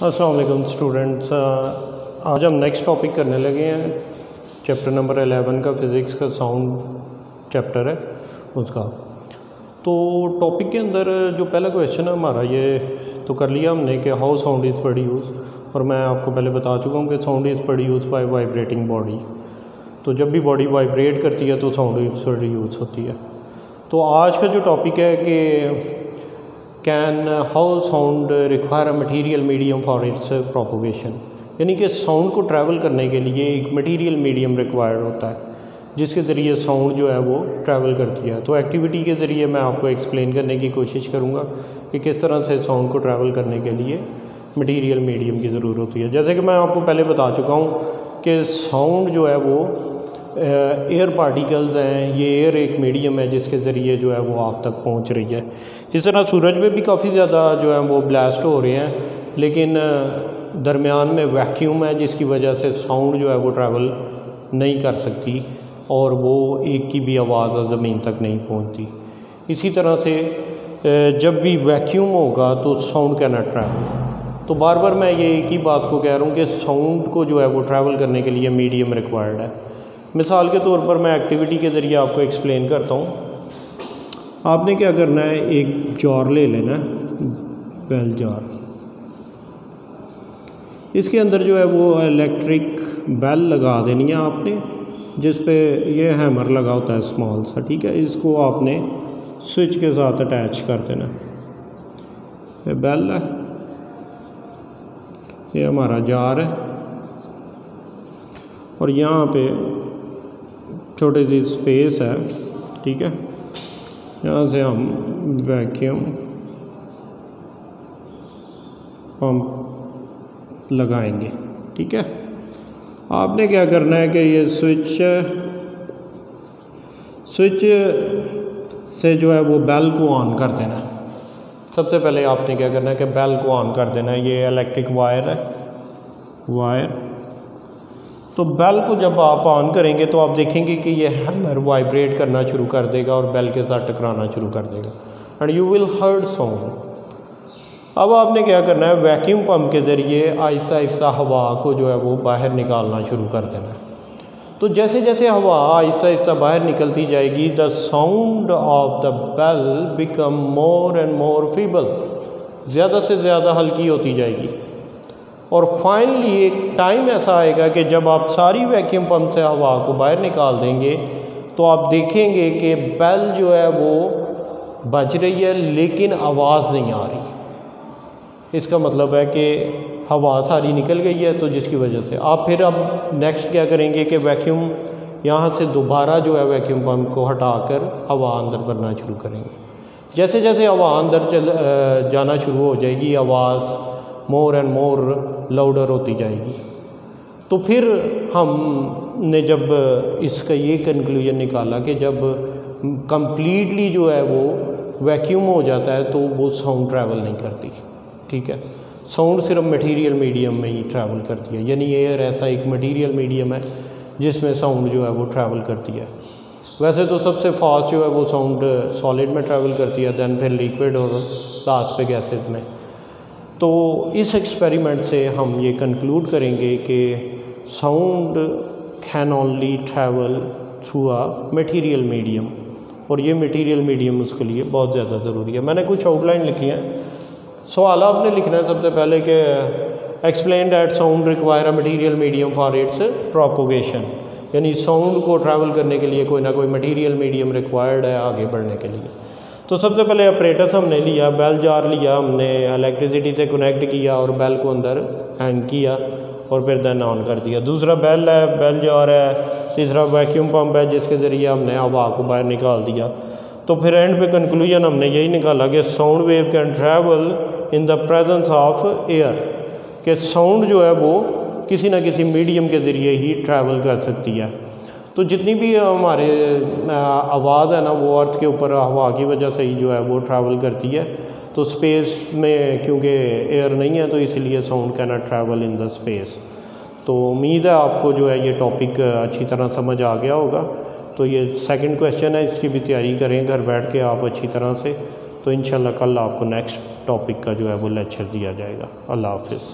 वालेकुम स्टूडेंट्स आज हम नेक्स्ट टॉपिक करने लगे हैं। चैप्टर नंबर एलेवन का फ़िज़िक्स का साउंड चैप्टर है उसका। तो टॉपिक के अंदर जो पहला क्वेश्चन है हमारा, ये तो कर लिया हमने कि हाउ साउंड इज़ प्रोड्यूस और मैं आपको पहले बता चुका हूँ कि sound is produce by vibrating body तो जब भी बॉडी वाइब्रेट करती है तो साउंड इज़ प्रोड्यूस होती है। तो आज का जो टॉपिक है कि can how sound require a material medium for its propagation यानी कि साउंड को ट्रैवल करने के लिए एक मटीरियल मीडियम रिक्वायर्ड होता है, जिसके ज़रिए साउंड जो है वो ट्रैवल करती है। तो एक्टिविटी के ज़रिए मैं आपको एक्सप्लेन करने की कोशिश करूँगा कि किस तरह से साउंड को ट्रैवल करने के लिए मटीरियल मीडियम की ज़रूरत होती है। जैसे कि मैं आपको पहले बता चुका हूँ कि साउंड जो है वो एयर पार्टिकल्स हैं, ये एयर एक मीडियम है जिसके ज़रिए जो है वो आप तक पहुँच रही है। इस तरह सूरज में भी काफ़ी ज़्यादा जो है वो ब्लास्ट हो रहे हैं, लेकिन दरमियान में वैक्यूम है जिसकी वजह से साउंड जो है वो ट्रैवल नहीं कर सकती और वो एक की भी आवाज़ ज़मीन तक नहीं पहुँचती। इसी तरह से जब भी वैक्यूम होगा तो साउंड कैन ट्रैवल तो बार बार मैं ये एक ही बात को कह रहा हूँ कि साउंड को जो है वो ट्रैवल करने के लिए मीडियम रिक्वायर्ड है। मिसाल के तौर पर मैं एक्टिविटी के ज़रिए आपको एक्सप्लेन करता हूँ। आपने क्या करना है? एक जार ले लेना है बेल जार इसके अंदर जो है वो इलेक्ट्रिक बेल लगा देनी है आपने, जिस पे ये हैमर लगा होता है स्मॉल सा, ठीक है? इसको आपने स्विच के साथ अटैच कर देना। ये बेल है। ये हमारा जार है। और यहाँ पे छोटी सी स्पेस है, ठीक है? यहाँ से हम वैक्यूम पंप लगाएँगे, ठीक है? आपने क्या करना है कि ये स्विच स्विच से जो है वो बेल को ऑन कर देना है। सबसे पहले आपने क्या करना है कि बेल को ऑन कर देना है। ये इलेक्ट्रिक वायर है वायर तो बेल को जब आप ऑन करेंगे तो आप देखेंगे कि ये हैमर वाइब्रेट करना शुरू कर देगा और बेल के साथ टकराना शुरू कर देगा। And you will heard sound अब आपने क्या करना है? वैक्यूम पंप के ज़रिए आहिस्ता आहिस्ता हवा को जो है वो बाहर निकालना शुरू कर देना है। तो जैसे जैसे हवा आहिस्ता आहिस्ता बाहर निकलती जाएगी the sound of the bell become more and more feeble ज़्यादा से ज़्यादा हल्की होती जाएगी। और फाइनली एक टाइम ऐसा आएगा कि जब आप सारी वैक्यूम पंप से हवा को बाहर निकाल देंगे तो आप देखेंगे कि बेल जो है वो बज रही है, लेकिन आवाज़ नहीं आ रही। इसका मतलब है कि हवा सारी निकल गई है तो जिसकी वजह से। आप फिर अब नेक्स्ट क्या करेंगे कि वैक्यूम यहाँ से दोबारा जो है वैक्यूम पम्प को हटाकर हवा अंदर भरना शुरू करेंगे। जैसे जैसे हवा अंदर चल जाना शुरू हो जाएगी, आवाज़ मोर एंड मोर लाउडर होती जाएगी। तो फिर हम ने जब इसका ये कंक्लूजन निकाला कि जब कंप्लीटली जो है वो वैक्यूम हो जाता है तो वो साउंड ट्रैवल नहीं करती, ठीक है? साउंड सिर्फ़ मटेरियल मीडियम में ही ट्रैवल करती है, यानी एयर ऐसा एक मटेरियल मीडियम है जिसमें साउंड जो है वो ट्रैवल करती है। वैसे तो सबसे फास्ट जो है वो साउंड सॉलिड में ट्रैवल करती है दैन फिर लिक्विड और लास्ट पे गैसेस में। तो इस एक्सपेरिमेंट से हम ये कंक्लूड करेंगे कि sound can only travel through a material medium और ये मटेरियल मीडियम उसके लिए बहुत ज़्यादा ज़रूरी है। मैंने कुछ आउटलाइन लिखी हैं। सवाल आपने लिखना है सबसे पहले कि explain that sound require a material medium for its propagation यानी साउंड को ट्रैवल करने के लिए कोई ना कोई मटीरियल मीडियम रिक्वायर्ड है आगे बढ़ने के लिए। तो सबसे पहले ऑपरेटर्स हमने लिया बेल जार लिया हमने इलेक्ट्रिसिटी से कनेक्ट किया और बेल को अंदर हैंग किया और फिर देन ऑन कर दिया। दूसरा बेल है बेल जार है, तीसरा वैक्यूम पंप है, जिसके ज़रिए हमने हवा को बाहर निकाल दिया। तो फिर एंड पे कंक्लूजन हमने यही निकाला कि sound wave can travel in the presence of air कि साउंड जो है वो किसी न किसी मीडियम के ज़रिए ही ट्रैवल कर सकती है। तो जितनी भी हमारे आवाज़ है ना, वो अर्थ के ऊपर, हवा की वजह से ही जो है वो ट्रैवल करती है। तो स्पेस में क्योंकि एयर नहीं है तो इसलिए sound can not travel in the space तो उम्मीद है आपको जो है ये टॉपिक अच्छी तरह समझ आ गया होगा। तो ये सेकंड क्वेश्चन है, इसकी भी तैयारी करें घर बैठ के आप अच्छी तरह से। तो इन कल आपको नेक्स्ट टॉपिक का जो है वो लेक्चर दिया जाएगा। अल्लाह हाफिज़।